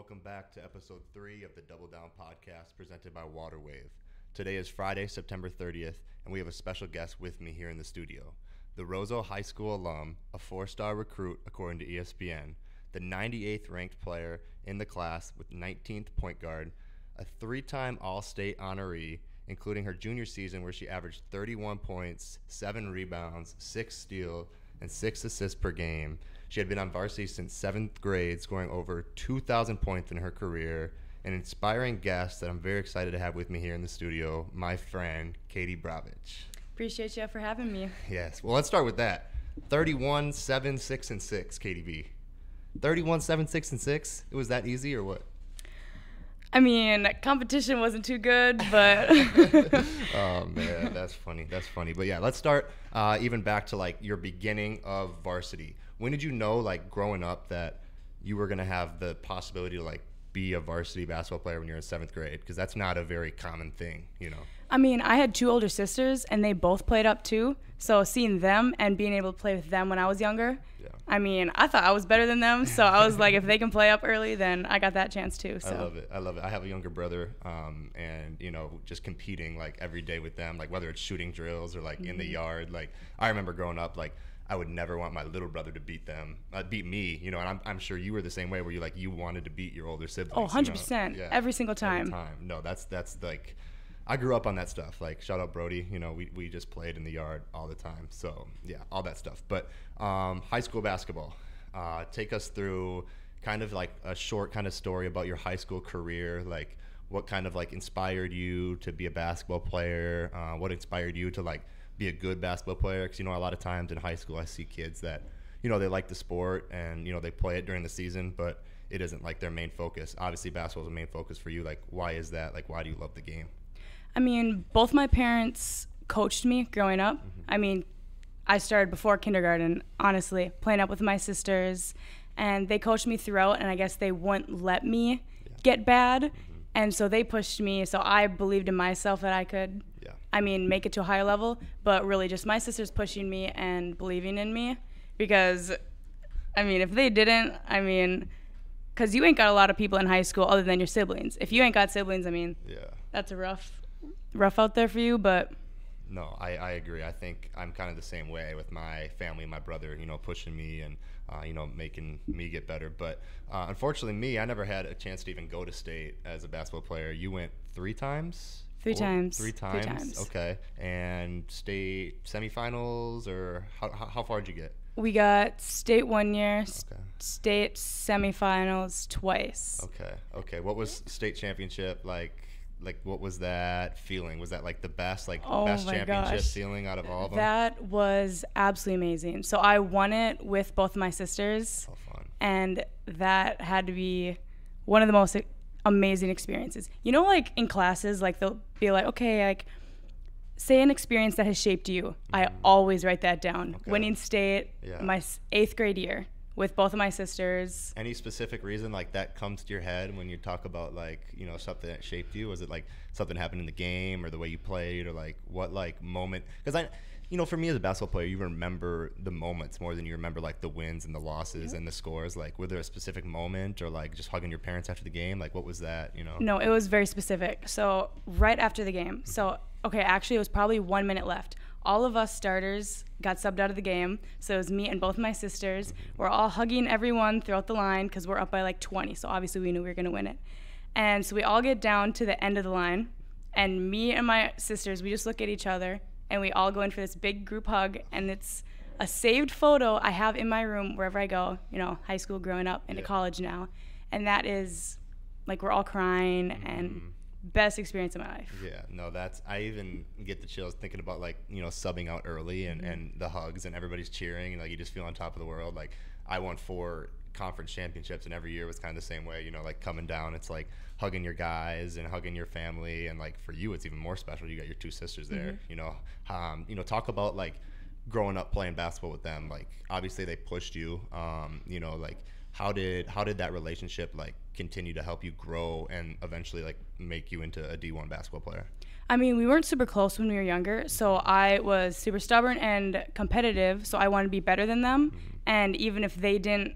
Welcome back to episode three of the Double Down podcast presented by Waterwave. Today is Friday, September 30th, and we have a special guest with me here in the studio. The Roseau High School alum, a four star recruit according to ESPN, the 98th ranked player in the class with 19th point guard, a three time All State honoree, including her junior season where she averaged 31 points, seven rebounds, six steals, and six assists per game. She had been on varsity since seventh grade, scoring over 2,000 points in her career. An inspiring guest that I'm very excited to have with me here in the studio, my friend Katie Borowicz. Appreciate you for having me. Yes. Well, let's start with that. 31, 7, 6, and 6, KDB. 31, 7, 6, and 6? It was that easy or what? I mean, competition wasn't too good, but oh man, that's funny. That's funny. But yeah, let's start uh, even back to like your beginning of varsity. When did you know, like growing up, that you were gonna have the possibility to like be a varsity basketball player when you're in seventh grade? Because that's not a very common thing, you know. I mean, I had two older sisters and they both played up too. So seeing them and being able to play with them when I was younger, Yeah. I mean, I thought I was better than them. So I was like, if they can play up early, then I got that chance too. So I love it. I love it. I have a younger brother, um, and you know, just competing like every day with them, like whether it's shooting drills or like in the yard. Like I remember growing up, like I would never want my little brother to beat them, uh, beat me. You know, and I'm, I'm sure you were the same way, where you like you wanted to beat your older siblings. Oh, you know? 100%. Every single time. Every time. No, that's that's like. I grew up on that stuff. Like shout out Brody, you know, we, we just played in the yard all the time. So yeah, all that stuff. But um, high school basketball. Uh, take us through kind of like a short kind of story about your high school career. Like what kind of like inspired you to be a basketball player? Uh, what inspired you to like be a good basketball player? Because you know a lot of times in high school I see kids that you know they like the sport and you know they play it during the season, but it isn't like their main focus. Obviously, basketball is a main focus for you. Like, why is that? Like, why do you love the game? I mean, both my parents coached me growing up. Mm-hmm. I mean, I started before kindergarten, honestly, playing up with my sisters, and they coached me throughout, and I guess they wouldn't let me get bad. Mm-hmm. And so they pushed me, so I believed in myself that I could, Yeah. I mean, make it to a higher level, but really just my sisters pushing me and believing in me because, I mean, if they didn't, I mean, because you ain't got a lot of people in high school other than your siblings. If you ain't got siblings, I mean, Yeah. that's a rough rough out there for you but No, I, I agree. I think I'm kind of the same way with my family, my brother, you know, pushing me and, uh, you know, making me get better. But uh, unfortunately, me, I never had a chance to even go to state as a basketball player. You went three times? Three times. Three Three times? times. Okay. And state semifinals, or how, how, far did you get? we got state one year Okay. state semifinals twice Okay. Okay. What was state championship like? Like, what was that feeling? Was that like the best, like Oh best championship gosh. feeling out of all of them? that was absolutely amazing so i won it with both of my sisters oh, fun. and that had to be one of the most amazing experiences you know like in classes like they'll be like okay like say an experience that has shaped you. I mm-hmm. always write that down. Okay. winning state Yeah. my eighth grade year with both of my sisters. Any specific reason like that comes to your head when you talk about like you know something that shaped you? Was it like something happened in the game or the way you played or like what like moment? Because i you know for me as a basketball player you remember the moments more than you remember like the wins and the losses and the scores like were there a specific moment or like just hugging your parents after the game like what was that you know No, it was very specific. So right after the game. So okay, actually it was probably one minute left. All of us starters got subbed out of the game. So it was me and both my sisters. Mm-hmm. We're all hugging everyone throughout the line because we're up by like 20. So obviously we knew we were gonna win it. And so we all get down to the end of the line, and me and my sisters, we just look at each other and we all go in for this big group hug. And it's a saved photo I have in my room wherever I go. You know, high school, growing up, into Yeah. college now, and that is like we're all crying and mm-hmm. best experience of my life. Yeah, no, that's I even get the chills thinking about like you know subbing out early and mm-hmm. and the hugs and everybody's cheering and like you just feel on top of the world. Like I won four conference championships and every year was kind of the same way. You know, like coming down, it's like hugging your guys and hugging your family and like for you, it's even more special. You got your two sisters there. You know, um, you know, talk about like growing up playing basketball with them. Like obviously they pushed you. Um, you know, like how did how did that relationship like continue to help you grow and eventually like make you into a D1 basketball player? I mean, we weren't super close when we were younger, so I was super stubborn and competitive, so I wanted to be better than them. And even if they didn't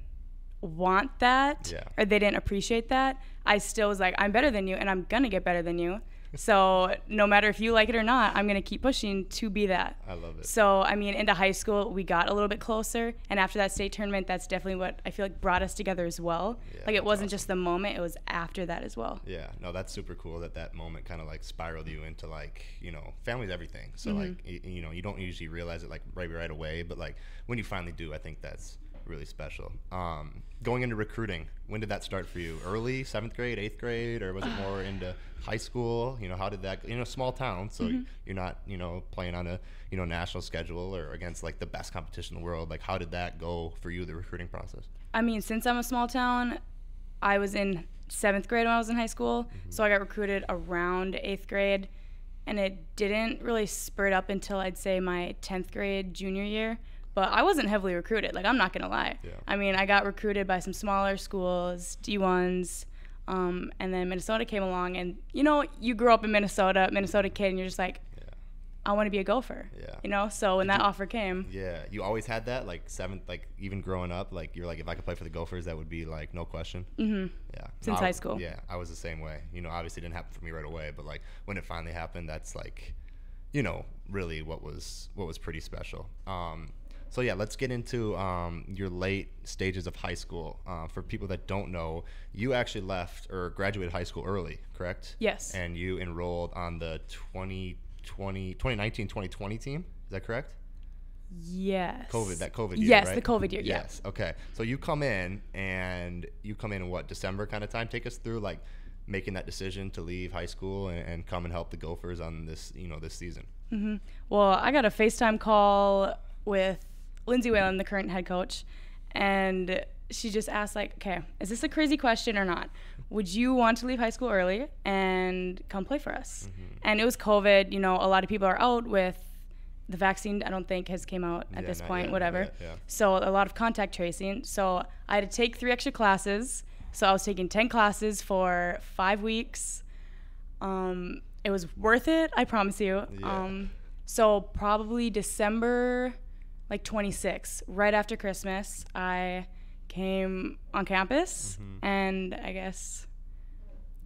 want that Yeah. or they didn't appreciate that, I still was like, I'm better than you and I'm gonna get better than you. so no matter if you like it or not, I'm gonna keep pushing to be that. I love it. So I mean, into high school, we got a little bit closer, and after that state tournament, that's definitely what I feel like brought us together as well. Yeah, like it wasn't awesome. just the moment; it was after that as well. Yeah, no, that's super cool that that moment kind of like spiraled you into like you know family's everything. So Mm-hmm. like y- you know you don't usually realize it like right right away, but like when you finally do, I think that's really special. Um, going into recruiting, when did that start for you? Early seventh grade, eighth grade, or was it more into high school? You know, how did that? You know, small town, so Mm-hmm. you're not you know playing on a you know national schedule or against like the best competition in the world. Like, how did that go for you? The recruiting process. I mean, since I'm a small town, I was in seventh grade when I was in high school, so I got recruited around eighth grade, and it didn't really spurt up until I'd say my tenth grade junior year. But I wasn't heavily recruited. Like I'm not gonna lie. Yeah. I mean, I got recruited by some smaller schools, D1s, um, and then Minnesota came along, and you know, you grew up in Minnesota, Minnesota kid, and you're just like, Yeah. I want to be a gopher. Yeah. You know, so when that offer came, Yeah, you always had that, like seventh, like even growing up, like you're like, if I could play for the Gophers, that would be like no question. hmm Yeah, Since I- high school. Yeah, I was the same way. You know, obviously it didn't happen for me right away, but like when it finally happened, that's like, you know, really what was what was pretty special. Um, so yeah, let's get into um, your late stages of high school. Uh, for people that don't know, you actually left or graduated high school early, correct? Yes. And you enrolled on the 2020, 2019, 2020 team. Is that correct? yes. COVID, that COVID year. Yes, right? the COVID year. Yeah. Yes. Okay. So you come in and you come in in what December kind of time. Take us through like making that decision to leave high school and, and come and help the Gophers on this, you know, this season. Well, I got a FaceTime call with Lindsay Whalen, the current head coach, and she just asked, like, okay, is this a crazy question or not? Would you want to leave high school early and come play for us? Mm-hmm. And it was COVID. You know, a lot of people are out with the vaccine. I don't think has came out at Yeah, this point. yet, whatever. yet, yeah. So a lot of contact tracing. So I had to take three extra classes. So I was taking ten classes for five weeks. Um, it was worth it, I promise you. Yeah. Um, so probably December, like 26, right after Christmas, I came on campus, Mm-hmm. and I guess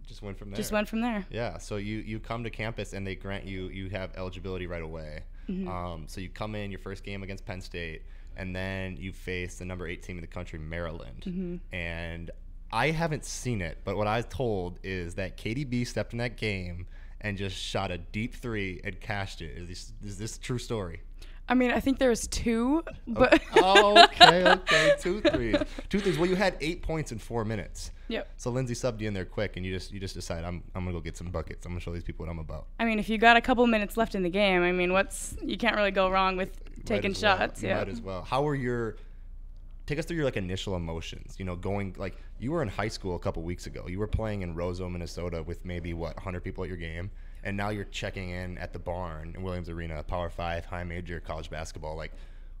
Just went from there. just went from there. Yeah. So you you come to campus and they grant you you have eligibility right away. Mm-hmm. Um, so you come in your first game against Penn State, and then you face the number eight team in the country, Maryland. Mm-hmm. And I haven't seen it, but what I was told is that KDB stepped in that game and just shot a deep three and cashed it. Is this, is this a true story? I mean, I think there was two, but oh, okay, okay, two threes, two threes. Well, you had eight points in four minutes. yep. So Lindsay subbed you in there quick, and you just you just decide I'm I'm gonna go get some buckets. I'm gonna show these people what I'm about. I mean, if you got a couple minutes left in the game, I mean, what's you can't really go wrong with taking well, shots. you Yeah. Might as well. How were your take us through your like initial emotions? You know, going like you were in high school a couple weeks ago. You were playing in Roseau, Minnesota, with maybe what 100 people at your game, and now you're checking in at the barn in Williams Arena, Power Five, high major college basketball. Like,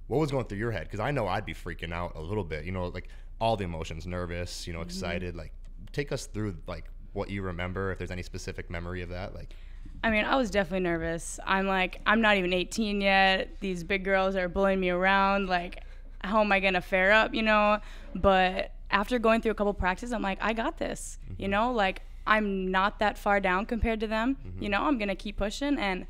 what was going through your head? Because I know I'd be freaking out a little bit. You know, like all the emotions, nervous, you know, mm-hmm. excited. Like, take us through like what you remember. If there's any specific memory of that, like. I mean, I was definitely nervous. I'm like, I'm not even 18 yet. These big girls are bullying me around. Like, how am I gonna fare up? You know. But after going through a couple practices, I'm like, I got this. You mm-hmm. know, like I'm not that far down compared to them. You know, I'm gonna keep pushing. And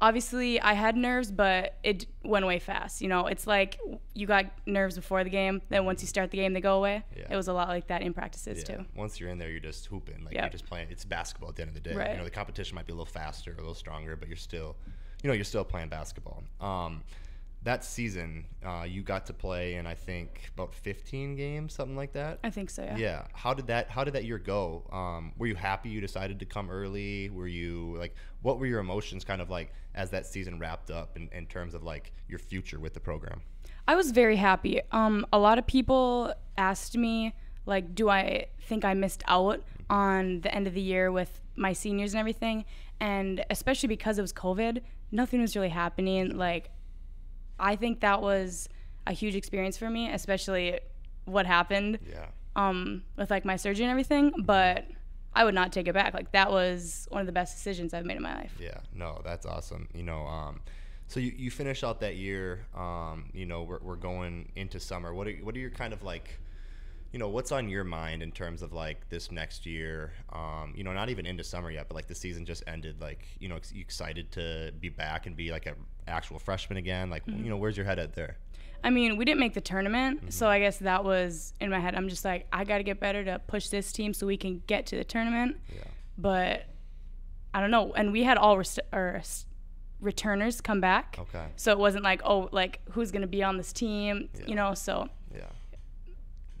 obviously, I had nerves, but it went away fast. You know, it's like you got nerves before the game, then once you start the game, they go away. Yeah. It was a lot like that in practices too. Once you're in there, you're just hooping. Like you're just playing. It's basketball at the end of the day. Right. You know, the competition might be a little faster, a little stronger, but you're still, you know, you're still playing basketball. Um, that season, uh, you got to play in I think about 15 games, something like that. I think so. Yeah. Yeah. How did that How did that year go? Um, were you happy you decided to come early? Were you like, what were your emotions kind of like as that season wrapped up in, in terms of like your future with the program? I was very happy. Um, a lot of people asked me, like, do I think I missed out on the end of the year with my seniors and everything? And especially because it was COVID, nothing was really happening. Like, I think that was a huge experience for me, especially what happened Yeah. um, with like my surgery and everything. But I would not take it back. Like, that was one of the best decisions I've made in my life. Yeah, no, that's awesome. You know, um, so you, you finish out that year. Um, you know, we're, we're going into summer. What are what are your kind of like you know, what's on your mind in terms of like this next year? Um, you know, not even into summer yet, but like the season just ended. Like, you know, you excited to be back and be like an actual freshman again? Like, Mm-hmm. you know, where's your head at there? I mean, we didn't make the tournament, so I guess that was in my head. I'm just like, I got to get better to push this team so we can get to the tournament. Yeah. But I don't know. And we had all rest- or returners come back, Okay. so it wasn't like, oh, like who's gonna be on this team, Yeah. you know? So Yeah.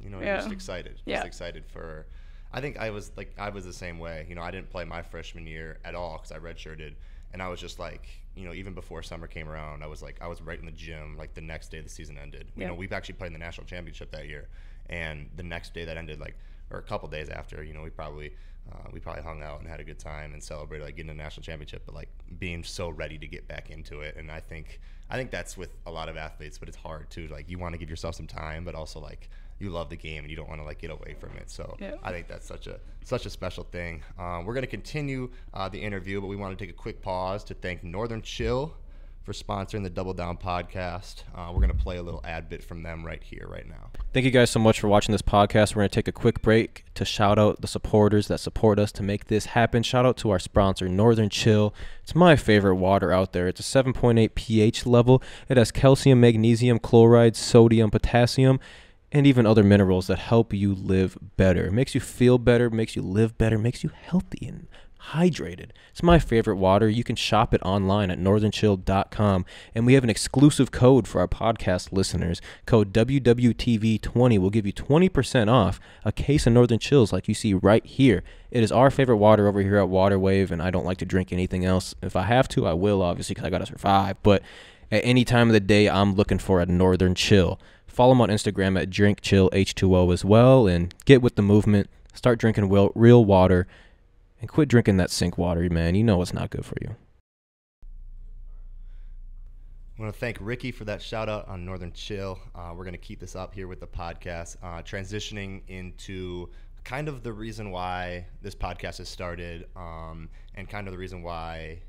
You know, you're Yeah. just excited. Just Yeah. excited for. I think I was like I was the same way. You know, I didn't play my freshman year at all because I redshirted, and I was just like, you know, even before summer came around, I was like, I was right in the gym like the next day the season ended. You Yeah. know, we've actually played in the national championship that year, and the next day that ended, like, or a couple days after, you know, we probably. Uh, we probably hung out and had a good time and celebrated like getting a national championship, but like being so ready to get back into it. And I think I think that's with a lot of athletes, but it's hard too. Like you want to give yourself some time, but also like you love the game and you don't want to like get away from it. So Yeah. I think that's such a such a special thing. Um, we're gonna continue uh, the interview, but we want to take a quick pause to thank Northern Chill for sponsoring the Double Down podcast. Uh, we're gonna play a little ad bit from them right here, right now. Thank you guys so much for watching this podcast. We're going to take a quick break to shout out the supporters that support us to make this happen. Shout out to our sponsor, Northern Chill. It's my favorite water out there. It's a 7.8 pH level. It has calcium, magnesium, chloride, sodium, potassium, and even other minerals that help you live better. It makes you feel better, makes you live better, makes you healthy and hydrated. It's my favorite water. You can shop it online at northernchill.com. And we have an exclusive code for our podcast listeners. Code WWTV20 will give you 20% off a case of Northern Chills like you see right here. It is our favorite water over here at Waterwave, and I don't like to drink anything else. If I have to, I will, obviously, because I got to survive. But at any time of the day, I'm looking for a Northern Chill. Follow them on Instagram at DrinkChillH2O as well, and get with the movement. Start drinking real, real water and quit drinking that sink water, man. You know it's not good for you. I want to thank Ricky for that shout out on Northern Chill. Uh, we're going to keep this up here with the podcast, uh, transitioning into kind of the reason why this podcast has started, um, and kind of the reason why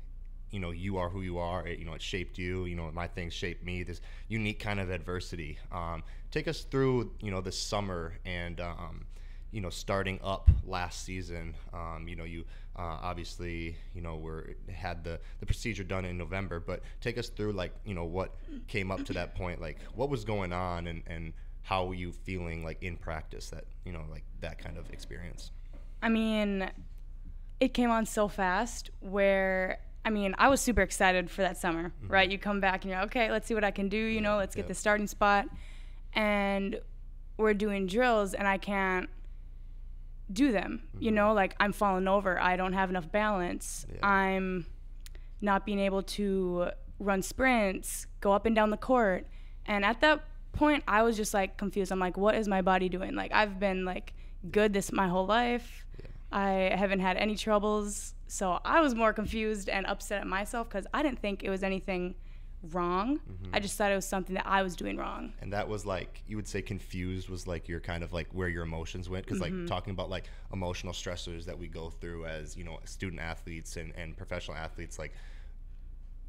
you know you are who you are. It, you know, it shaped you. You know, my things shaped me. This unique kind of adversity. Um, take us through you know the summer and um, you know starting up last season. Um, you know, you uh, obviously you know were had the the procedure done in November, but take us through like you know what came up to that point. Like what was going on and and how were you feeling like in practice that you know like that kind of experience. I mean, it came on so fast where I mean, I was super excited for that summer, mm-hmm. right? You come back and you're like, okay, let's see what I can do, you know, let's get yeah. the starting spot. And we're doing drills and I can't do them. You mm-hmm. know, like I'm falling over, I don't have enough balance. Yeah. I'm not being able to run sprints, go up and down the court. And at that point, I was just like confused. I'm like, what is my body doing? Like I've been like good this my whole life. I haven't had any troubles. So I was more confused and upset at myself because I didn't think it was anything wrong. Mm-hmm. I just thought it was something that I was doing wrong. and that was like you would say confused was like your kind of like where your emotions went because like mm-hmm. talking about like emotional stressors that we go through as you know student athletes and, and professional athletes like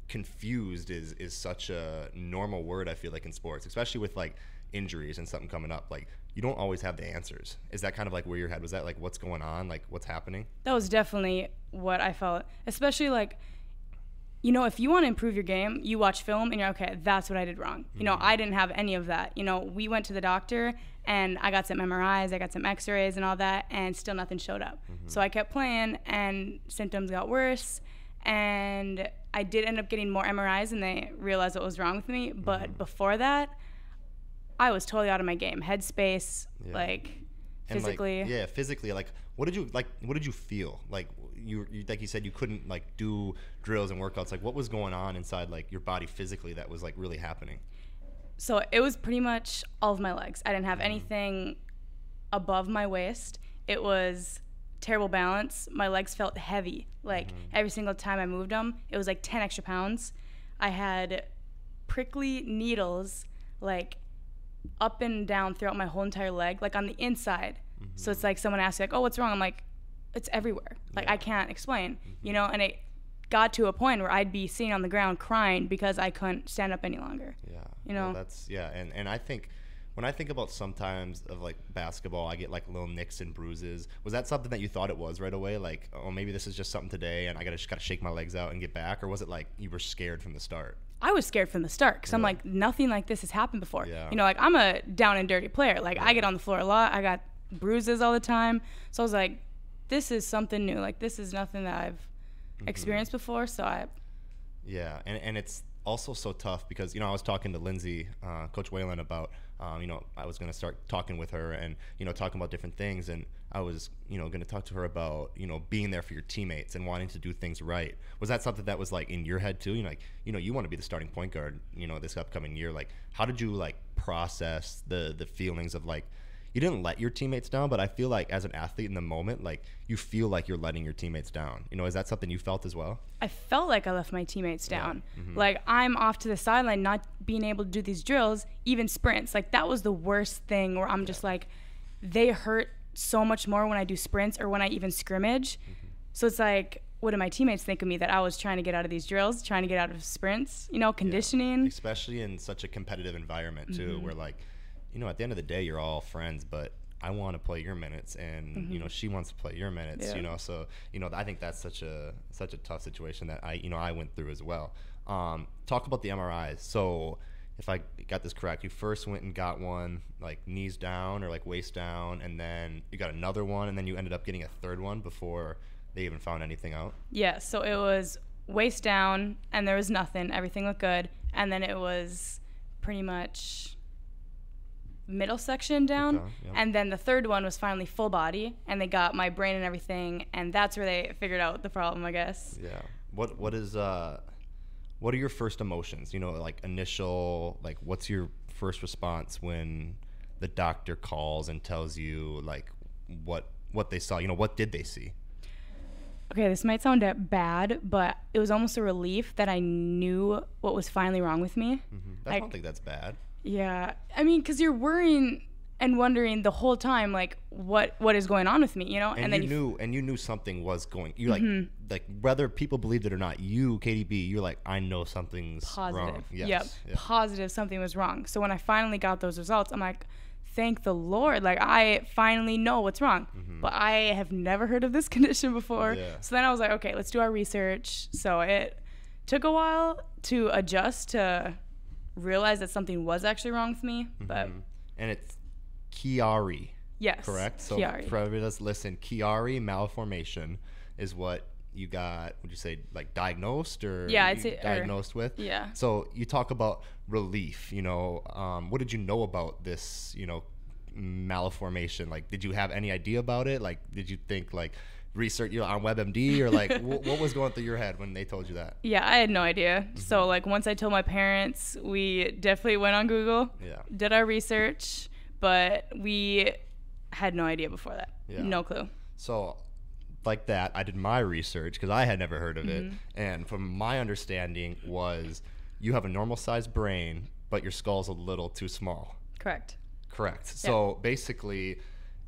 confused is is such a normal word i feel like in sports especially with like injuries and something coming up like you don't always have the answers is that kind of like where your head was at like what's going on like what's happening That was definitely what I felt. Especially like, you know, if you want to improve your game, you watch film and you're okay, that's what I did wrong. You know, mm-hmm. I didn't have any of that. You know, we went to the doctor and I got some MRIs, I got some x rays and all that, and still nothing showed up. Mm-hmm. So I kept playing and symptoms got worse. And I did end up getting more MRIs and they realized what was wrong with me. But mm-hmm. before that, I was totally out of my game. Headspace, Yeah. like And, like, physically. yeah physically like what did you like what did you feel like you, you like you said you couldn't like do drills and workouts like what was going on inside like your body physically that was like really happening So it was pretty much all of my legs. I didn't have mm-hmm. anything above my waist. It was terrible balance. My legs felt heavy. Like mm-hmm. every single time I moved them, it was like 10 extra pounds. I had prickly needles like up and down throughout my whole entire leg, like on the inside. So it's mm-hmm. like someone asks, like, "Oh, what's wrong?" I'm like, "It's everywhere. Like I can't explain." You mm-hmm. know, and it got to a point where I'd be sitting on the ground crying because I couldn't stand up any longer. Yeah. You well, know? that's yeah, and and I think when I think about sometimes of like basketball, I get like little nicks and bruises. Was that something that you thought it was right away? Like, oh, maybe this is just something today, and I gotta just gotta shake my legs out and get back, or was it like you were scared from the start? I was scared from the start because I'm like, nothing like this has happened before. Yeah. You know, like I'm a down and dirty player. Like I get on the floor a lot. I got bruises all the time. So I was like, this is something new. Like this is nothing that I've Mm-hmm. experienced before. So I, Yeah, and, and it's also so tough because you know I was talking to Lindsay, uh, Coach Whalen, about um, you know I was going to start talking with her and you know talking about different things, and I was you know going to talk to her about you know being there for your teammates and wanting to do things right. Was that something that was like in your head too? You know, like you know you want to be the starting point guard, you know this upcoming year. Like how did you like process the the feelings of like you didn't let your teammates down, but I feel like as an athlete in the moment, like you feel like you're letting your teammates down. You know, is that something you felt as well? I felt like I left my teammates down. Mm-hmm. Like I'm off to the sideline, not being able to do these drills, even sprints. Like that was the worst thing where I'm just like, they hurt so much more when I do sprints or when I even scrimmage. Mm-hmm. So it's like, what do my teammates think of me that I was trying to get out of these drills, trying to get out of sprints, you know, conditioning? especially in such a competitive environment too Mm-hmm. where like you know at the end of the day you're all friends but i want to play your minutes and you know she wants to play your minutes Mm-hmm. Yeah. you know so you know i think that's such a such a tough situation that i you know i went through as well um, talk about the mris so if i got this correct you first went and got one like knees down or like waist down and then you got another one and then you ended up getting a third one before they even found anything out Yeah, so it was waist down and there was nothing. Everything looked good. And then it was pretty much middle section down. Okay, yep. And then the third one was finally full body and they got my brain and everything and that's where they figured out the problem, I guess. Yeah. What what is uh what are your first emotions? You know, like initial like what's your first response when the doctor calls and tells you like what what they saw? You know, what did they see? Okay, this might sound bad, but it was almost a relief that I knew what was finally wrong with me. I don't think that's bad. Yeah, I mean, because you're worrying and wondering the whole time, like, what what is going on with me, you know? And, then you knew and you knew something was going you like Mm-hmm. like whether people believed it or not, you, KDB, you're like, I know something's positive. wrong. Yes. Yep. yeah. Positive something was wrong. So when I finally got those results, I'm like, thank the Lord. Like I finally know what's wrong. But I have never heard of this condition before. Mm-hmm. Yeah. So then I was like, okay, let's do our research. So it took a while to adjust to realize that something was actually wrong with me. But Mhm. And it's Chiari. yes. correct? So Chiari. for everybody that's listen, Chiari malformation is what you got. Would you say like diagnosed or Yeah, I'd say- or- diagnosed with? yeah. So you talk about relief. You know, um, what did you know about this? You know, malformation. Like, did you have any idea about it? Like, did you think like research you know, on WebMD or like wh- what was going through your head when they told you that? Yeah, I had no idea. Mm-hmm. So like once I told my parents, we definitely went on Google, Yeah. did our research, but we had no idea before that. Yeah. No clue. So, like that, I did my research because I had never heard of it. Mm-hmm. And from my understanding was you have a normal sized brain, but your skull's a little too small. Correct. Correct. So basically,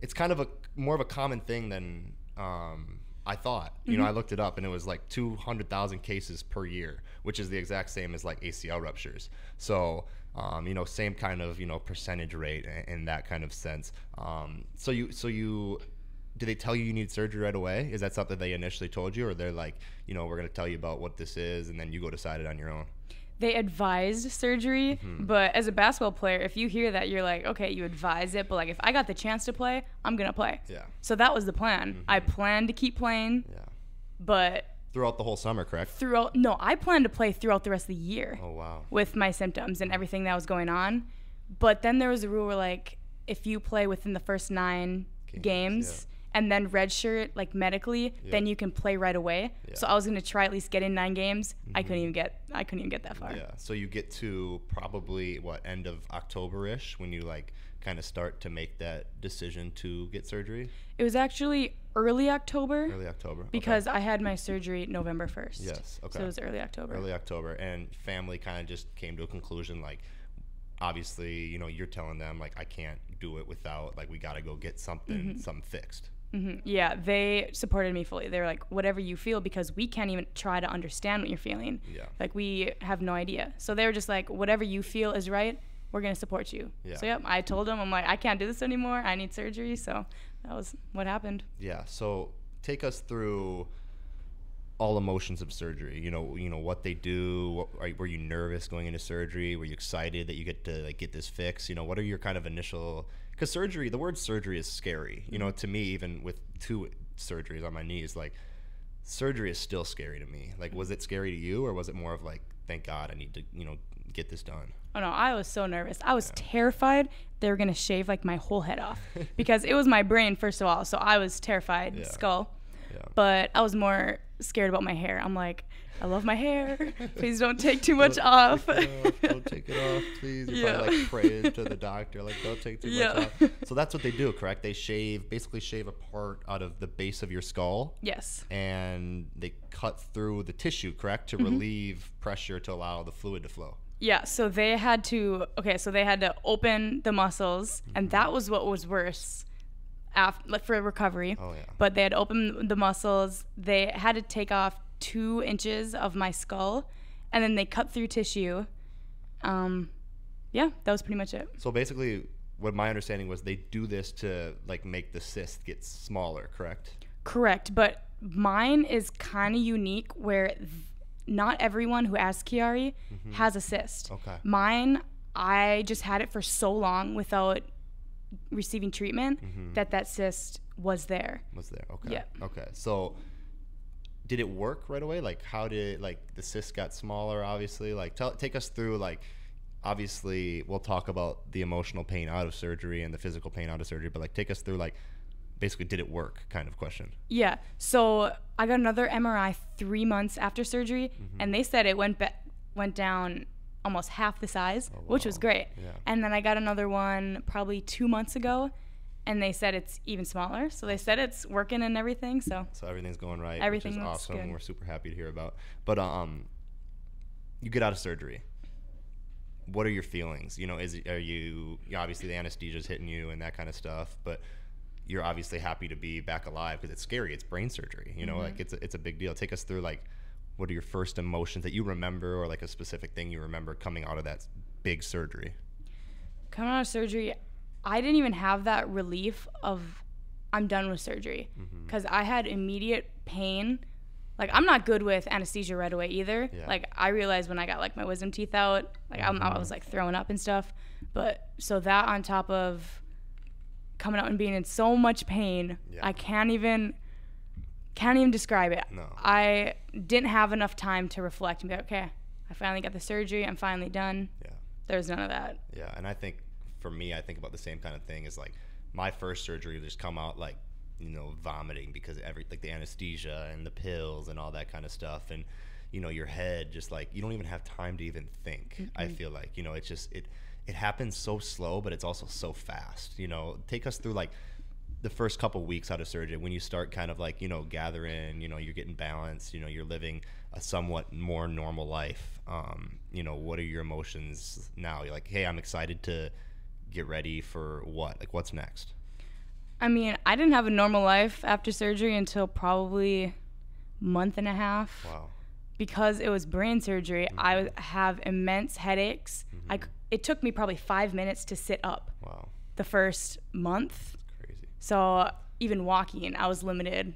it's kind of a more of a common thing than um, I thought. You know, I looked it up, and it was like 200,000 cases per year, which is the exact same as like ACL ruptures. So, um, you know, same kind of you know percentage rate in, in that kind of sense. Um, so you, so you. do they tell you you need surgery right away? Is that something they initially told you, or they're like, you know, we're going to tell you about what this is, and then you go decide it on your own? They advised surgery, Mm-hmm. but as a basketball player, if you hear that, you're like, okay, you advise it, but like if I got the chance to play, I'm gonna play. Yeah, So that was the plan. I planned to keep playing, yeah. but Throughout the whole summer, correct? throughout no, I planned to play throughout the rest of the year. Oh wow. with my symptoms and everything that was going on. But then there was a rule where like if you play within the first nine Games, games, and then redshirt like medically, then you can play right away. So I was gonna try at least get in nine games. I couldn't even get I couldn't even get that far. Mm-hmm. Yeah. So you get to probably what end of October ish when you like kind of start to make that decision to get surgery. It was actually early October Early October. Okay. because I had my surgery November first. Yes, okay. So it was early October. early October, and family kind of just came to a conclusion like. Obviously, you know, you're telling them like I can't do it without like we got to go get something Mm-hmm. something fixed. Mhm. Yeah, they supported me fully. They were like, whatever you feel, because we can't even try to understand what you're feeling. Yeah. Like, we have no idea. So they were just like, whatever you feel is right, we're gonna support you. Yeah. So yep, I told them, I'm like I can't do this anymore. I need surgery. So that was what happened. Yeah. So take us through all emotions of surgery. You know, you know what they do. What, are, were you nervous going into surgery? Were you excited that you get to like get this fix? You know, what are your kind of initial? Because surgery, the word surgery is scary. You know, to me, even with two surgeries on my knees, like surgery is still scary to me. Like, was it scary to you, or was it more of like, thank God, I need to, you know, get this done? Oh no, I was so nervous. I was terrified they were gonna shave like my whole head off because it was my brain first of all. So I was terrified, Yeah. skull. Yeah. But I was more scared about my hair. I'm like, I love my hair. Please don't take too much off. Take off. Don't take it off, please. You're probably Yeah. like praying to the doctor, like don't take too Yeah. much off. So that's what they do, correct? They shave, basically shave a part out of the base of your skull, yes. and they cut through the tissue, correct, Mm-hmm. to relieve pressure to allow the fluid to flow. Yeah, so they had to okay, so they had to open the muscles, Mm-hmm. and that was what was worse, after for recovery. Oh yeah. But they had opened the muscles. They had to take off two inches of my skull, and then they cut through tissue. Um, yeah, that was pretty much it. So basically, what my understanding was, they do this to like make the cyst get smaller, correct? Correct, but mine is kind of unique where th- not everyone who has Chiari has a cyst. Okay. Mine, I just had it for so long without receiving treatment Mm-hmm. that that cyst was there. Was there? Okay. Yeah. Okay. So did it work right away? Like how did like the cyst got smaller obviously? Like tell take us through like obviously we'll talk about the emotional pain out of surgery and the physical pain out of surgery, but like take us through like basically did it work kind of question. Yeah. So I got another MRI three months after surgery, Mm-hmm. and they said it went ba- went down almost half the size, which was Oh, great. Yeah. And then I got another one probably two months ago, and they said it's even smaller. So they said it's working and everything. So So everything's going right, Everything which is awesome. good. We're super happy to hear about. But um you get out of surgery. What are your feelings? You know, is are you you- obviously the anesthesia is hitting you and that kind of stuff, but you're obviously happy to be back alive because it's scary. It's brain surgery. You know, Mm-hmm. like it's a, it's a big deal. Take us through like what are your first emotions that you remember or like a specific thing you remember coming out of that big surgery? coming out of surgery, I didn't even have that relief of I'm done with surgery Mm-hmm. because I had immediate pain. Like I'm not good with anesthesia right away either. Yeah. Like I realized when I got like my wisdom teeth out, like I'm, I was like throwing up and stuff. But so that on top of coming out and being in so much pain, Yeah. I can't even can't even describe it. No. I didn't have enough time to reflect and be like, okay, I finally got the surgery. I'm finally done. Yeah. There's none of that. Yeah, and I think for me, I think about the same kind of thing. Is like my first surgery just come out like you know vomiting because every like the anesthesia and the pills and all that kind of stuff, and you know your head just like you don't even have time to even think. I feel like you know it's just it it happens so slow, but it's also so fast. You know, take us through like the first couple weeks out of surgery when you start kind of like you know gathering you know you're getting balanced you know you're living a somewhat more normal life um, you know what are your emotions now you're like hey i'm excited to get ready for what like what's next I mean, I didn't have a normal life after surgery until probably month and a half wow because it was brain surgery. I Mm-hmm. would have immense headaches. I it took me probably five minutes to sit up wow the first month. So even walking, I was limited.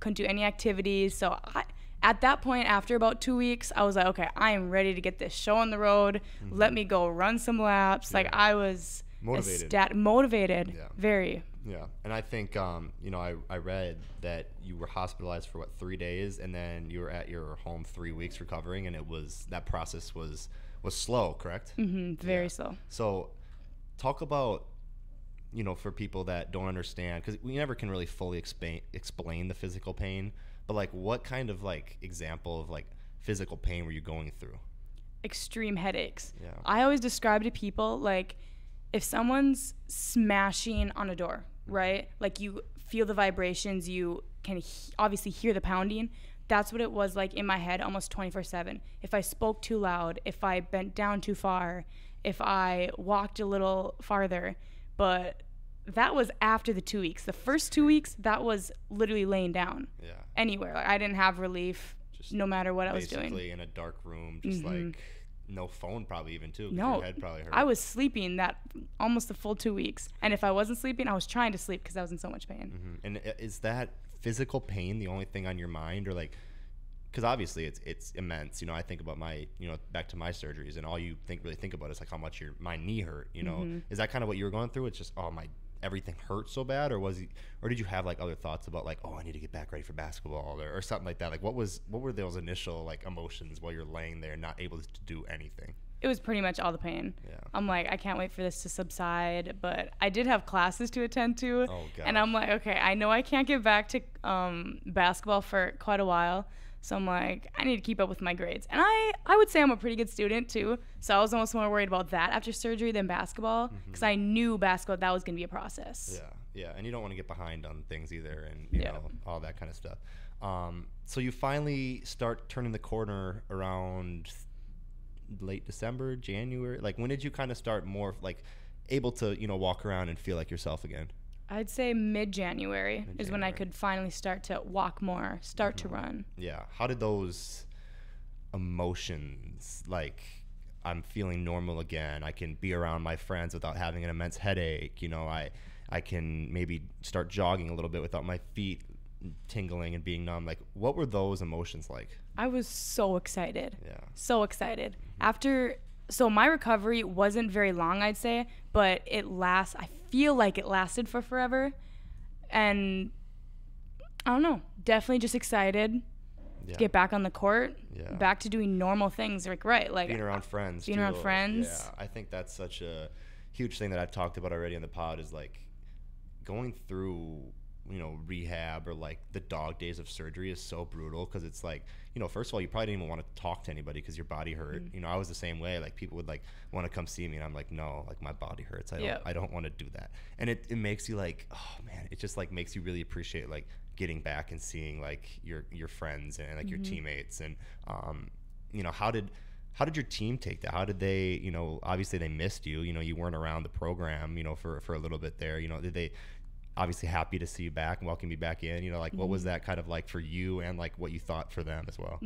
Couldn't do any activities. So I, at that point, after about two weeks, I was like, okay, I am ready to get this show on the road. Let me go run some laps. Like Mm-hmm. I was Motivated. ecstat- motivated, Yeah. very. yeah and i think um, you know I, I read that you were hospitalized for what three days and then you were at your home three weeks recovering and it was that process was was slow correct Mm-hmm, very Yeah. slow. So, talk about you know for people that don't understand because we never can really fully explain explain the physical pain, but like what kind of like example of like physical pain were you going through? extreme headaches. Yeah. I always describe to people like if someone's smashing on a door, right? Like you feel the vibrations, you can he- obviously hear the pounding. That's what it was like in my head almost 24 7. If I spoke too loud, if I bent down too far, if I walked a little farther. But that was after the two weeks. The first two weeks, that was literally laying down Yeah. anywhere. Like I didn't have relief Just no matter what I was doing. Mm-hmm. Basically in a dark room, just like no phone probably even too. No, your head probably hurt. I was sleeping that almost the full two weeks, and if I wasn't sleeping, I was trying to sleep because I was in so much pain. Mhm. And is that physical pain the only thing on your mind, or like? Because obviously it's it's immense. You know, I think about my you know back to my surgeries, and all you think really think about is like how much your my knee hurt. You know, Mm-hmm. is that kind of what you were going through? It's just oh my everything hurt so bad, or was he, or did you have like other thoughts about like oh I need to get back ready for basketball or, or something like that? Like what was what were those initial like emotions while you're laying there not able to do anything? It was pretty much all the pain. Yeah. I'm like, I can't wait for this to subside. But I did have classes to attend to. Oh, And I'm like, okay, I know I can't get back to um, basketball for quite a while. So I'm like, I need to keep up with my grades. And I, I would say I'm a pretty good student too. So I was almost more worried about that after surgery than basketball because I knew basketball, that was going to be a process. Yeah, yeah, and you don't want to get behind on things either, and you Yeah. know all that kind of stuff. Um, so you finally start turning the corner around late December, January. Like when did you kind of start more like able to you know walk around and feel like yourself again? I'd say mid January is when I could finally start to walk more, start to mm-hmm. run. Yeah. How did those emotions like? I'm feeling normal again. I can be around my friends without having an immense headache. You know, I I can maybe start jogging a little bit without my feet tingling and being numb. Like, what were those emotions like? I was so excited. Yeah. so excited mm-hmm. after so my recovery wasn't very long i'd say but it lasts i feel like it lasted for forever and i don't know definitely just excited Yeah. to get back on the court Yeah. back to doing normal things like right like being uh, around friends. being around friends. Yeah, I think that's such a huge thing that I've talked about already on the pod is like going through you know rehab or like the dog days of surgery is so brutal because it's like you know first of all you probably didn't even want to talk to anybody because your body hurt Mm-hmm. you know i was the same way like people would like want to come see me and i'm like no like my body hurts i don't Yeah. i don't want to do that and it, it makes you like oh man it just like makes you really appreciate like getting back and seeing like your your friends and like your Mm-hmm. teammates and um you know how did how did your team take that how did they you know obviously they missed you you know you weren't around the program you know for for a little bit there you know did they obviously happy to see you back and welcome you back in you know like what was Mm-hmm. that kind of like for you and like what you thought for them as well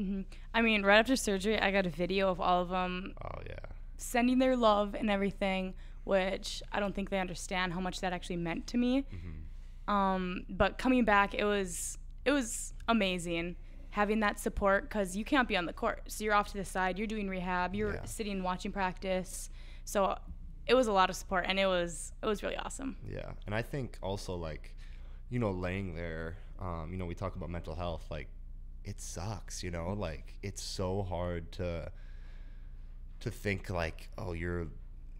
i mean right after surgery i got a video of all of them oh yeah sending their love and everything, which I don't think they understand how much that actually meant to me. Um, but coming back, it was it was amazing having that support because you can't be on the court, so you're off to the side, you're doing rehab, you're Yeah. sitting and watching practice. So it was a lot of support, and it was it was really awesome. Yeah, and I think also like, you know, laying there, um, you know, we talk about mental health. Like, it sucks. You know, like it's so hard to to think like, oh, you're,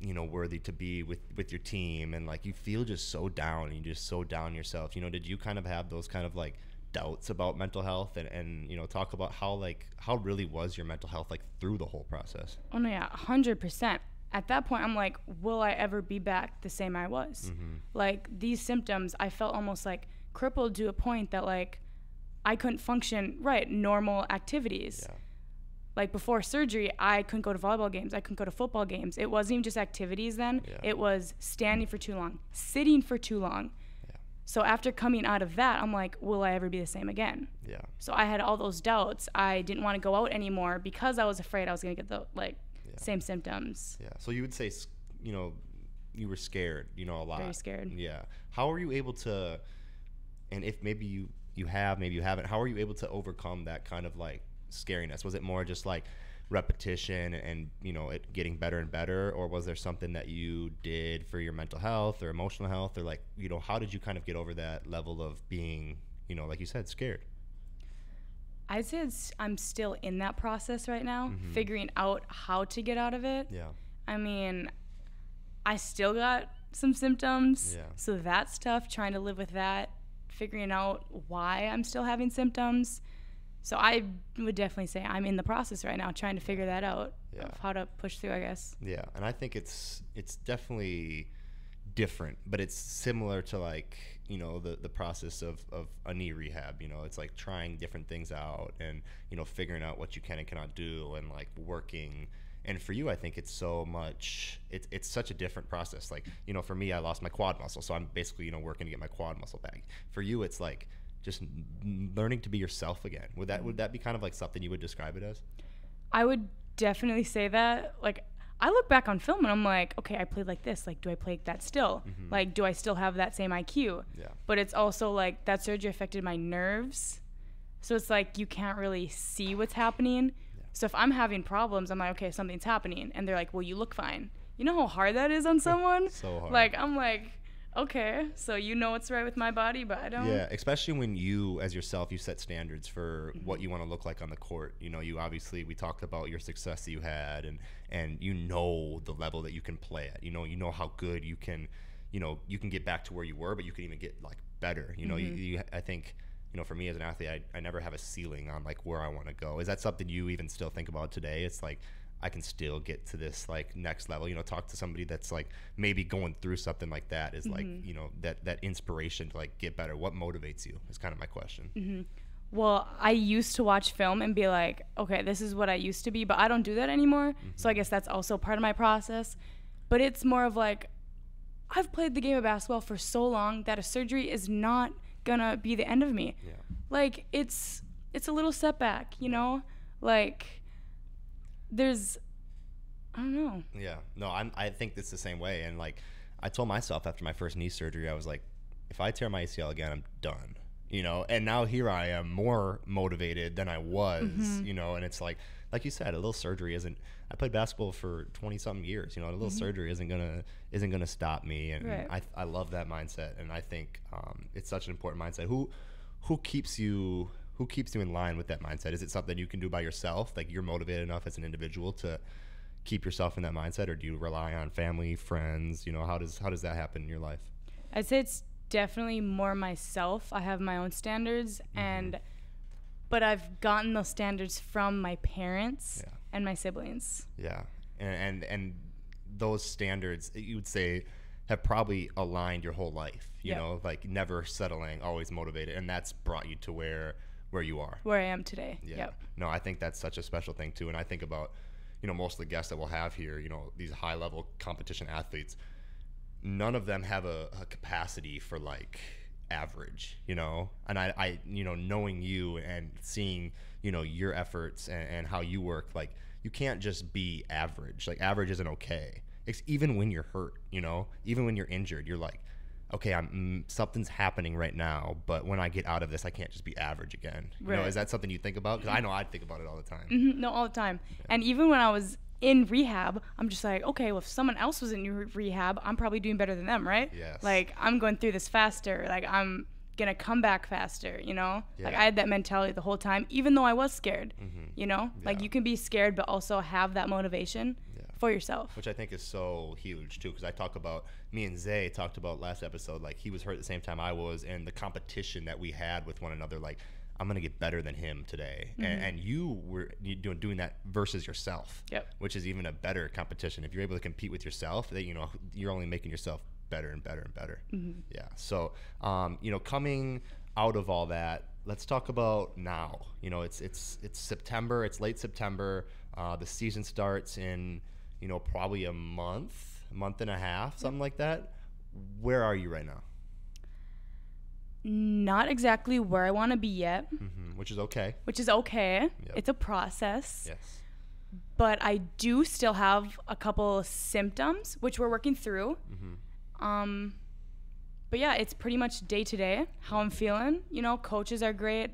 you know, worthy to be with with your team, and like you feel just so down, and you just so down yourself. You know, did you kind of have those kind of like doubts about mental health, and and you know, talk about how like how really was your mental health like through the whole process? Oh no, yeah, hundred percent. At that point, I'm like, will I ever be back the same I was? Mm-hmm. Like these symptoms, I felt almost like crippled to a point that like I couldn't function right normal activities. Yeah. Like before surgery, I couldn't go to volleyball games. I couldn't go to football games. It wasn't even just activities then. Yeah. It was standing for too long, sitting for too long. Yeah. So after coming out of that, I'm like, will I ever be the same again? Yeah. So I had all those doubts. I didn't want to go out anymore because I was afraid I was going to get the like. Same symptoms. Yeah. So you would say, you know, you were scared, you know, a lot. Very scared. Yeah. How are you able to, and if maybe you you have, maybe you haven't, how are you able to overcome that kind of like scariness? Was it more just like repetition and you know it getting better and better, or was there something that you did for your mental health or emotional health, or like you know how did you kind of get over that level of being, you know, like you said, scared? I'd say it's, I'm still in that process right now, mm-hmm. figuring out how to get out of it. Yeah. I mean, I still got some symptoms, Yeah. so that's tough trying to live with that, figuring out why I'm still having symptoms. So I would definitely say I'm in the process right now, trying to figure that out Yeah. of how to push through. I guess. Yeah, and I think it's it's definitely different, but it's similar to like you know the the process of of a knee rehab. You know, it's like trying different things out and you know figuring out what you can and cannot do and like working. And for you, I think it's so much. It's it's such a different process. Like you know, for me, I lost my quad muscle, so I'm basically you know working to get my quad muscle back. For you, it's like just learning to be yourself again. Would that would that be kind of like something you would describe it as? I would definitely say that. Like, I look back on film and I'm like, okay, I played like this. Like, do I play like that still? Mm-hmm. Like, do I still have that same IQ? Yeah. But it's also like that surgery affected my nerves. So it's like you can't really see what's happening. Yeah. So if I'm having problems, I'm like, okay, something's happening. And they're like, well, you look fine. You know how hard that is on someone? So hard. Like, I'm like, okay, so you know what's right with my body, but I don't. Yeah, especially when you, as yourself, you set standards for Mm-hmm. what you want to look like on the court. You know, you obviously we talked about your success that you had, and and you know the level that you can play at. You know, you know how good you can, you know, you can get back to where you were, but you can even get like better. You know, Mm-hmm. you, you I think. You know, for me as an athlete, I, I never have a ceiling on like where I want to go. Is that something you even still think about today? It's like I can still get to this like next level. You know, talk to somebody that's like maybe going through something like that is like Mm-hmm. you know that that inspiration to like get better. What motivates you is kind of my question. Mm-hmm. Well, I used to watch film and be like, okay, this is what I used to be, but I don't do that anymore. So I guess that's also part of my process. But it's more of like, I've played the game of basketball for so long that a surgery is not gonna be the end of me. Yeah. Like it's it's a little setback, you know? Like there's I don't know. Yeah. No, I'm. I think it's the same way. And like, I told myself after my first knee surgery, I was like, if I tear my ACL again, I'm done. You know. And now here I am, more motivated than I was. Mm-hmm. You know. And it's like, like you said, a little surgery isn't. I played basketball for twenty something years. You know, a little surgery isn't gonna isn't gonna stop me. And Mm-hmm. Right. I I love that mindset. And I think um, it's such an important mindset. Who who keeps you who keeps you in line with that mindset? Is it something you can do by yourself? Like you're motivated enough as an individual to keep yourself in that mindset or do you rely on family friends you know how does how does that happen in your life I'd say it's definitely more myself. I have my own standards Mm-hmm. and but I've gotten those standards from my parents Yeah. and my siblings. yeah and and, and those standards you would say have probably aligned your whole life you Yeah. know like never settling always motivated and that's brought you to where where you are Where I am today. Yeah. Yep. No, I think that's such a special thing too. And I think about, you know, most of the guests that we'll have here, you know, these high level competition athletes, none of them have a, a capacity for like average, you know? And I, I, you know, knowing you and seeing, you know, your efforts and, and how you work, like you can't just be average. Like average isn't okay. It's even when you're hurt, you know, even when you're injured, you're like, okay, I'm mm, something's happening right now, but when I get out of this, I can't just be average again. You know, is that something you think about? Because I know I think about it all the time. Mhm, No, all the time. And even when I was in rehab, I'm just like, okay, well, if someone else was in rehab, I'm probably doing better than them, right? Yes. Like, I'm going through this faster. Like, I'm gonna come back faster, you know? yeah. Like, I had that mentality the whole time, even though I was scared, you know? yeah. Like, you can be scared, but also have that motivation Yeah. For yourself. Which I think is so huge too, because I talk about me and Zay talked about last episode, like he was hurt at the same time I was, and the competition that we had with one another. Like I'm gonna get better than him today, and, and you were doing doing that versus yourself. Yep. Which is even a better competition. If you're able to compete with yourself, that you know you're only making yourself better and better and better. Yeah. So um, you know, coming out of all that, let's talk about now. You know, it's it's it's September. It's late September. Uh, the season starts in you know probably a month, month and a half, something like that. Where are you right now? Not exactly where I wanna be yet, hmm Which is okay. which is okay. Yep. It's a process. Yes. but I do still have a couple symptoms which we're working through. Mm-hmm. Um, but yeah, it's pretty much day to day how I'm feeling. You know, coaches are great,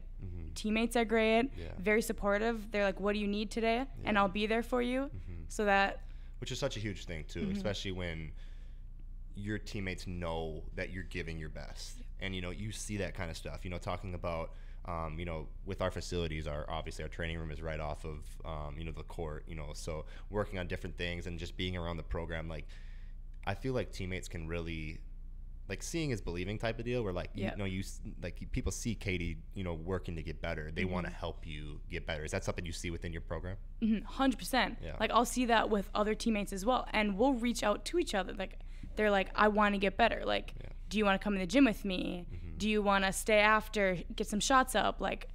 teammates are great, Mm-hmm. Yeah. very supportive. They're like, "What do you need today?" And Yeah. Mm-hmm. I'll be there for you. So that which is such a huge thing too, especially when your teammates know that you're giving your best, and you know you see that kind of stuff. You know, talking about. Um, you know, with our facilities, our obviously our training room is right off of um, you know the court. You know, so working on different things and just being around the program, like I feel like teammates can really like seeing is believing type of deal where like Yeah. you know you like people see Katie you know working to get better they want to help you get better is that something you see within your program mhm, 100%. Yeah. Like I'll see that with other teammates as well and we'll reach out to each other like they're like I want to get better. Like Yeah. do you want to come in the gym with me? Do you want to stay after get some shots up? Like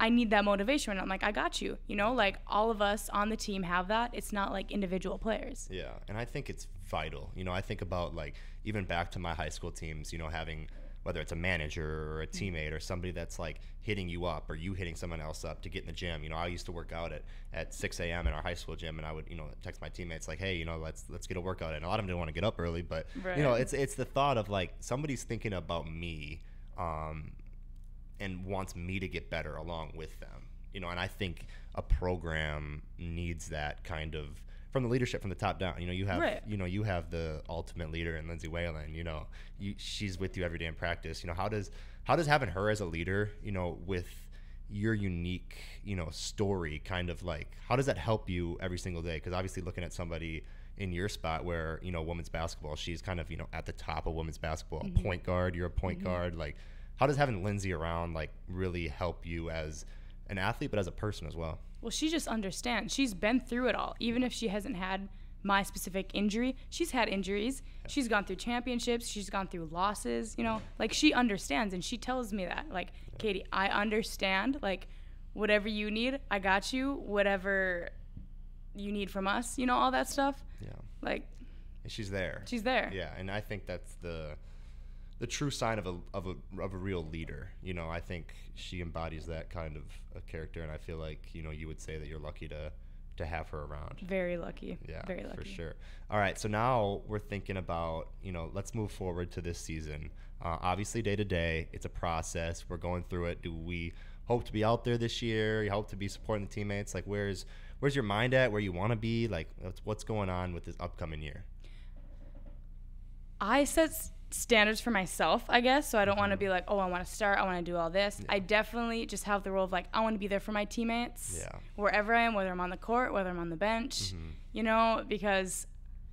I need that motivation and I'm like I got you. You know, like all of us on the team have that. It's not like individual players. Yeah, and I think it's vital. You know, I think about like even back to my high school teams. You know, having whether it's a manager or a teammate or somebody that's like hitting you up or you hitting someone else up to get in the gym. You know, I used to work out at, at 6 a.m. in our high school gym, and I would you know text my teammates like, hey, you know, let's let's get a workout And A lot of them didn't want to get up early, but you know, it's it's the thought of like somebody's thinking about me. Um, and wants me to get better along with them. You know, and I think a program needs that kind of from the leadership from the top down. You know, you have Right. you know you have the ultimate leader in Lindsay Whalen. You know, you, she's with you every day in practice. You know, how does how does having her as a leader, you know, with your unique, you know, story kind of like how does that help you every single day? Because obviously, looking at somebody in your spot where you know women's basketball, she's kind of you know at the top of women's basketball, Mm-hmm. point guard. You're a point guard. Like, how does having Lindsay around like really help you as an athlete, but as a person as well? Well, she just understands. She's been through it all. Even if she hasn't had my specific injury, she's had injuries. She's gone through championships. She's gone through losses. You know, like she understands, and she tells me that. Like, Katie, I understand. Like, whatever you need, I got you. Whatever you need from us, you know, all that stuff. Yeah, Like, and she's there. she's there. Yeah, and I think that's the the true sign of a of a of a real leader. You know, I think she embodies that kind of a character, and I feel like you know you would say that you're lucky to to have her around. Very lucky. Yeah, Very lucky. for sure. All right, so now we're thinking about you know let's move forward to this season. Uh, obviously, day to day, it's a process. We're going through it. Do we hope to be out there this year? You hope to be supporting the teammates. Like, where's where's your mind at? Where you want to be? Like, what's, what's going on with this upcoming year? I set s- standards for myself, I guess. So I don't want to Mm-hmm. be like, oh, I want to start. I want to do all this. I definitely just have the role of like, I want to be there for my teammates Yeah. wherever I am, whether I'm on the court, whether I'm on the bench, Mhm. you know, because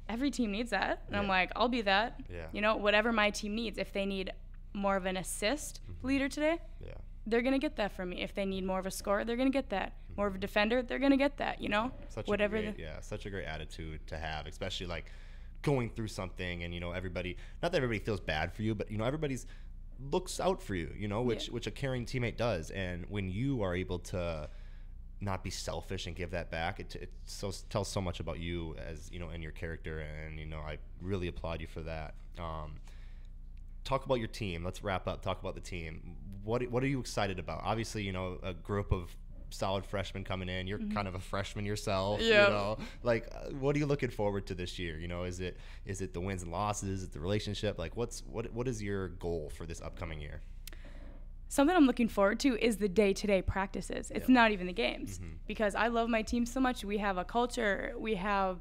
every team needs that. And I'm like, I'll be that. Yeah. You know, whatever my team needs. If they need more of an assist Mm-hmm. leader today, Yeah. they're going to get that from me. If they need more of a scorer, they're going to get that. More of a defender, they're going to get that, you know? such whatever a great, yeah such a great attitude to have especially like going through something and you know everybody not that everybody feels bad for you but you know everybody's looks out for you you know which Yeah. which a caring teammate does. And when you are able to not be selfish and give that back it, it so tells so much about you as you know and your character. And you know i really applaud you for that. Um, talk about your team. Let's wrap up talk about the team. What what are you excited about? Obviously you know a group of solid freshman coming in you're kind of a freshman yourself Mm-hmm. Yeah. you know like uh, what are you looking forward to this year you know is it is it the wins and losses is it the relationship like what's what what is your goal for this upcoming year Something I'm looking forward to is the day to day practices. It's Yeah. Mm-hmm. not even the games because I love my team so much. We have a culture, we have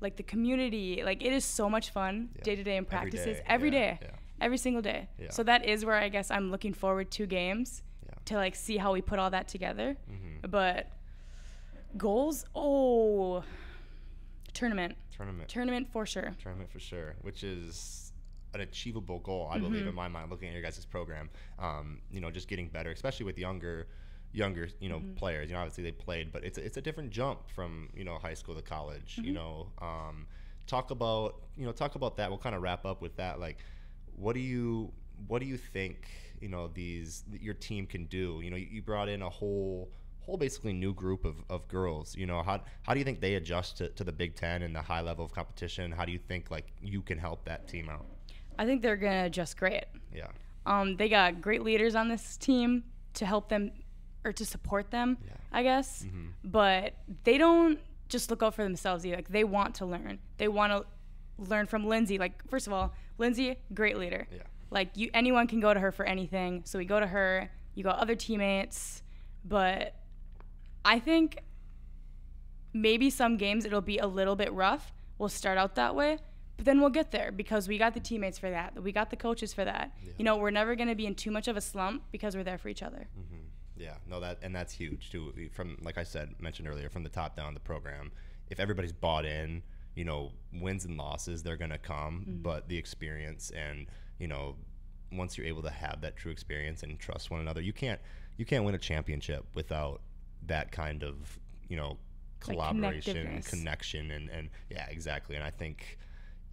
like the community. Like it is so much fun day to day in practices every day, every yeah, day, yeah. every single day. So that is where I guess I'm looking forward to games. To like see how we put all that together. Mhm. But goals, oh, tournament, tournament tournament for sure. tournament for sure, which is an achievable goal, I believe, in my mind. Looking at your guys' program, um, you know, just getting better, especially with younger, younger, you know, players. You know, obviously they played, but it's a, it's a different jump from you know high school to college. You know, um, talk about you know talk about that. We'll kind of wrap up with that. Like, what do you what do you think you know these your team can do? You know, you, brought in a whole whole basically new group of, of girls you know how, how do you think they adjust to, to the big ten and the high level of competition how do you think like you can help that team out I think they're gonna adjust great. yeah Um, they got great leaders on this team to help them or to support them, Yeah. I guess. Mm-hmm. But they don't just look out for themselves either. Like they want to learn. They want to learn from Lindsay. Like first of all, Lindsay, great leader. Yeah. Like you, anyone can go to her for anything. So we go to her. You got other teammates, but I think maybe some games it'll be a little bit rough. We'll start out that way, but then we'll get there because we got the teammates for that. We got the coaches for that. You know, we're never going to be in too much of a slump because we're there for each other. hmm Yeah, no, that and that's huge too. From like I said, mentioned earlier, from the top down, the program. If everybody's bought in, you know, wins and losses they're gonna come, but the experience and you know, once you're able to have that true experience and trust one another, you can't you can't win a championship without that kind of you know collaboration, connectiveness. connection, and and yeah, exactly. And I think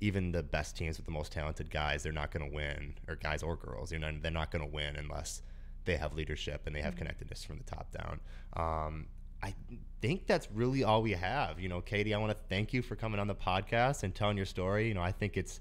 even the best teams with the most talented guys, they're not going to win, or guys or girls, you know, they're not going to win unless they have leadership and they have connectedness from the top down. Um, I think that's really all we have. You know, Katie, I want to thank you for coming on the podcast and telling your story. You know, I think it's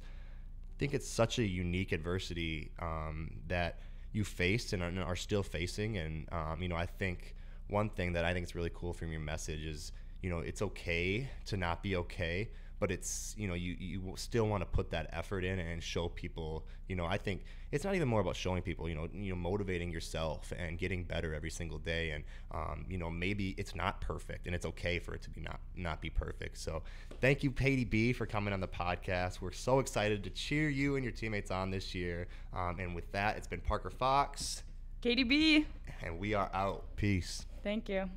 think it's such a unique adversity um, that you faced and are, still facing. And um, you know, I think one thing that I think is really cool from your message is, you know, it's okay to not be okay, but it's you know you you still want to put that effort in and show people. You know, I think it's not even more about showing people. You know, you know, motivating yourself and getting better every single day. And um, you know, maybe it's not perfect, and it's okay for it to be not not be perfect. So, thank you, Katie B, for coming on the podcast. We're so excited to cheer you and your teammates on this year. Um, and with that, it's been Parker Fox. Katie B. And we are out. Peace. Thank you.